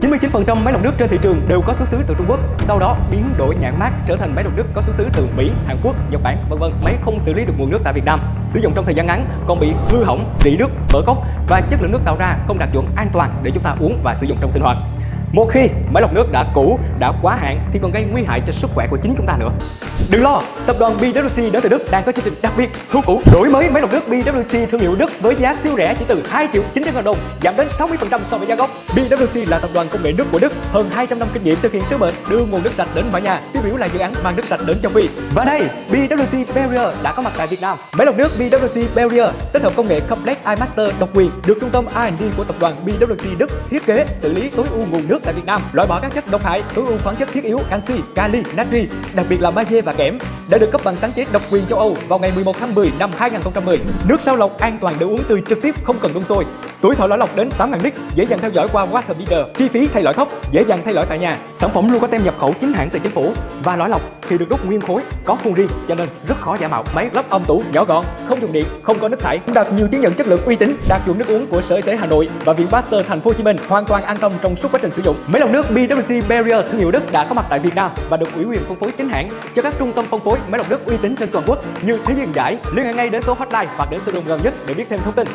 99% máy lọc nước trên thị trường đều có xuất xứ từ Trung Quốc, sau đó biến đổi nhãn mát trở thành máy lọc nước có xuất xứ từ Mỹ, Hàn Quốc, Nhật Bản, vân vân. Máy không xử lý được nguồn nước tại Việt Nam, sử dụng trong thời gian ngắn còn bị hư hỏng, rỉ nước, vỡ cốc và chất lượng nước tạo ra không đạt chuẩn an toàn để chúng ta uống và sử dụng trong sinh hoạt. Một khi máy lọc nước đã cũ, đã quá hạn thì còn gây nguy hại cho sức khỏe của chính chúng ta nữa. Đừng lo, tập đoàn BWC đến từ Đức đang có chương trình đặc biệt thu cũ đổi mới máy lọc nước BWC thương hiệu Đức với giá siêu rẻ chỉ từ 2 triệu 900 ngàn đồng, giảm đến 60% so với giá gốc. BWC là tập đoàn công nghệ nước của Đức, hơn 200 năm kinh nghiệm thực hiện sứ mệnh đưa nguồn nước sạch đến mọi nhà, tiêu biểu là dự án mang nước sạch đến châu Phi. Và đây, BWC Barrier đã có mặt tại Việt Nam. Máy lọc nước BWC Barrier tích hợp công nghệ Complex iMaster độc quyền được trung tâm R&D của tập đoàn BWC Đức thiết kế xử lý tối ưu nguồn nước tại Việt Nam, loại bỏ các chất độc hại, tối ưu khoáng chất thiết yếu canxi, kali, natri, đặc biệt là magie và kẽm đã được cấp bằng sáng chế độc quyền châu Âu vào ngày 11 tháng 10 năm 2010. Nước sao lọc an toàn để uống tươi trực tiếp không cần đun sôi. Tuổi thọ lõi lọc đến 8.000 lít, dễ dàng theo dõi qua WhatsApp Leader. Chi phí thay lõi thấp, dễ dàng thay lõi tại nhà. Sản phẩm luôn có tem nhập khẩu chính hãng từ chính phủ và lõi lọc thì được đúc nguyên khối, có khuôn riêng cho nên rất khó giả mạo. Máy lắp âm tủ nhỏ gọn, không dùng điện, không có nước thải, đạt nhiều chứng nhận chất lượng uy tín, đạt chuẩn nước uống của Sở Y tế Hà Nội và Viện Pasteur Thành phố Hồ Chí Minh, hoàn toàn an tâm trong suốt quá trình sử dụng. Máy lọc nước BWC Barrier thương hiệu Đức đã có mặt tại Việt Nam và được ủy quyền phân phối chính hãng cho các trung tâm phân phối máy lọc nước uy tín trên toàn quốc như Thế giới Giải. Liên hệ ngay đến số hotline hoặc đến showroom gần nhất để biết thêm thông tin.